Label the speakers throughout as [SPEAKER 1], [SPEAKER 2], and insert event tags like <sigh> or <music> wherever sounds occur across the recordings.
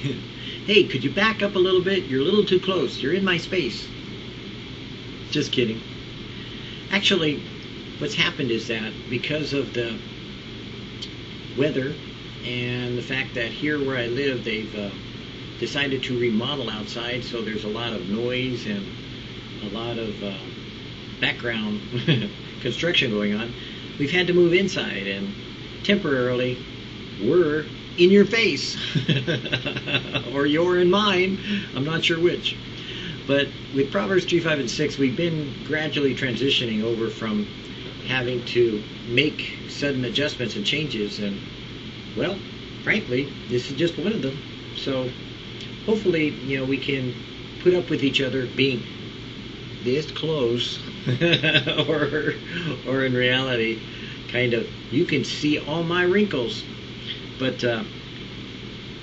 [SPEAKER 1] <laughs> hey, could you back up a little bit? You're a little too close. You're in my space. Just kidding. Actually, what's happened is that because of the weather and the fact that here where I live, they've uh, decided to remodel outside, so there's a lot of noise and a lot of uh, background <laughs> construction going on. We've had to move inside, and temporarily, we're in your face, <laughs> or you're in mine. I'm not sure which. But with Proverbs 3, 5, and 6, we've been gradually transitioning over from having to make sudden adjustments and changes. And, well, frankly, this is just one of them. So hopefully, you know, we can put up with each other being this close, <laughs> or, or in reality, kind of, you can see all my wrinkles. But uh,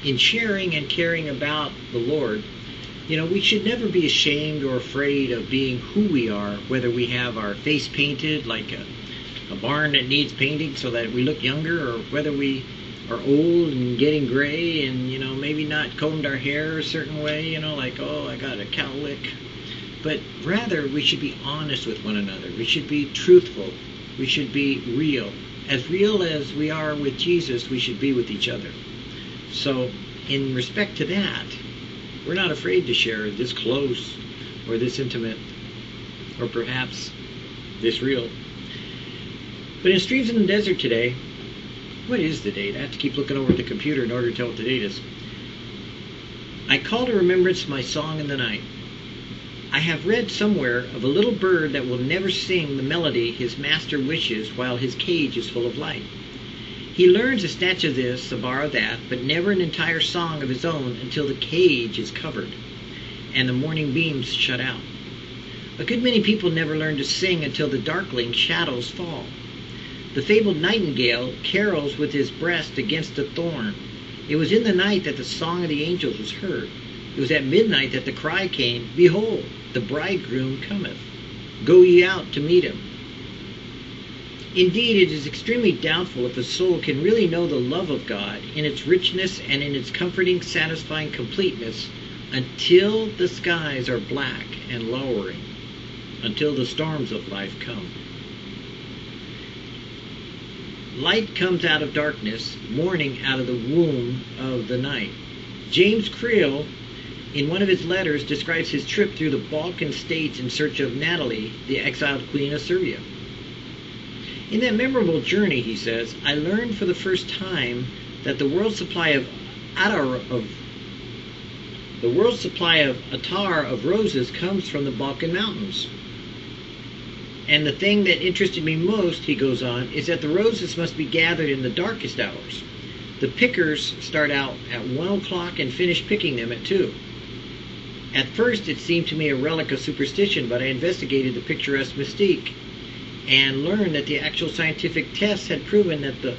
[SPEAKER 1] in sharing and caring about the Lord, you know, we should never be ashamed or afraid of being who we are, whether we have our face painted like a, a barn that needs painting so that we look younger, or whether we are old and getting gray and, you know, maybe not combed our hair a certain way, you know, like, oh, I got a cowlick. But rather, we should be honest with one another. We should be truthful. We should be real. As real as we are with Jesus, we should be with each other. So, in respect to that, we're not afraid to share this close or this intimate or perhaps this real. But in Streams in the Desert today, what is the date? I have to keep looking over at the computer in order to tell what the date is. I call to remembrance my song in the night. I have read somewhere of a little bird that will never sing the melody his master wishes while his cage is full of light. He learns a snatch of this, a bar of that, but never an entire song of his own until the cage is covered and the morning beams shut out. A good many people never learn to sing until the darkling shadows fall. The fabled nightingale carols with his breast against a thorn. It was in the night that the song of the angels was heard. It was at midnight that the cry came, Behold, the bridegroom cometh. Go ye out to meet him. Indeed, it is extremely doubtful if a soul can really know the love of God in its richness and in its comforting, satisfying completeness until the skies are black and lowering, until the storms of life come. Light comes out of darkness, morning out of the womb of the night. James Creelman, in one of his letters, describes his trip through the Balkan states in search of Natalie, the exiled queen of Serbia. In that memorable journey, he says, I learned for the first time that the world's supply of attar of the world's supply of attar of roses comes from the Balkan mountains. And the thing that interested me most, he goes on, is that the roses must be gathered in the darkest hours. The pickers start out at 1 o'clock and finish picking them at 2. At first, it seemed to me a relic of superstition, but I investigated the picturesque mystique and learned that the actual scientific tests had proven that the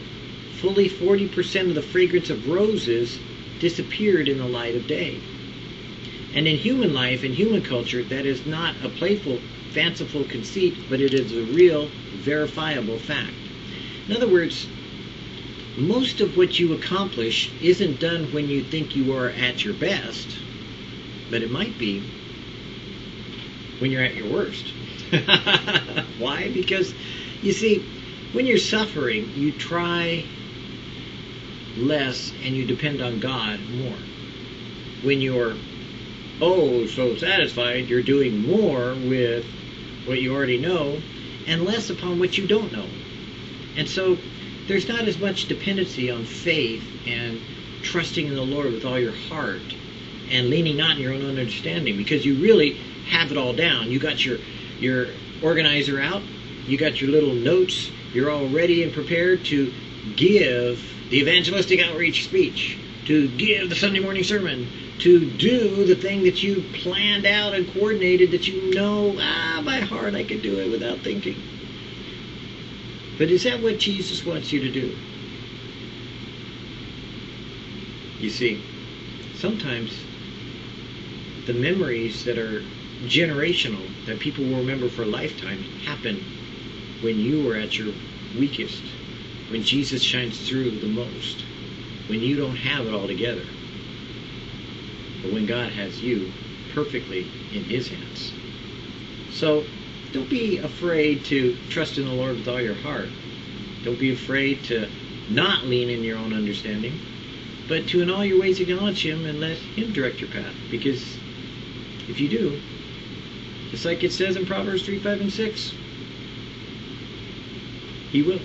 [SPEAKER 1] fully 40% of the fragrance of roses disappeared in the light of day. And in human life, in human culture, that is not a playful fanciful conceit, but it is a real, verifiable fact. In other words, most of what you accomplish isn't done when you think you are at your best, but it might be when you're at your worst. <laughs> Why? Because, you see, when you're suffering, you try less and you depend on God more. When you're oh so satisfied, you're doing more with what you already know and less upon what you don't know. And so there's not as much dependency on faith and trusting in the Lord with all your heart and leaning not in your own understanding because you really have it all down. You got your your organizer out, you got your little notes, you're all ready and prepared to give the evangelistic outreach speech, to give the Sunday morning sermon, to do the thing that you planned out and coordinated that you know, ah, by heart I could do it without thinking. But is that what Jesus wants you to do? You see, sometimes the memories that are generational, that people will remember for a lifetime, happen when you are at your weakest, when Jesus shines through the most, when you don't have it all together. but when God has you perfectly in His hands. So don't be afraid to trust in the Lord with all your heart. Don't be afraid to not lean in your own understanding, but to in all your ways acknowledge Him and let Him direct your path. Because if you do, just like it says in Proverbs 3, 5, and 6, He will.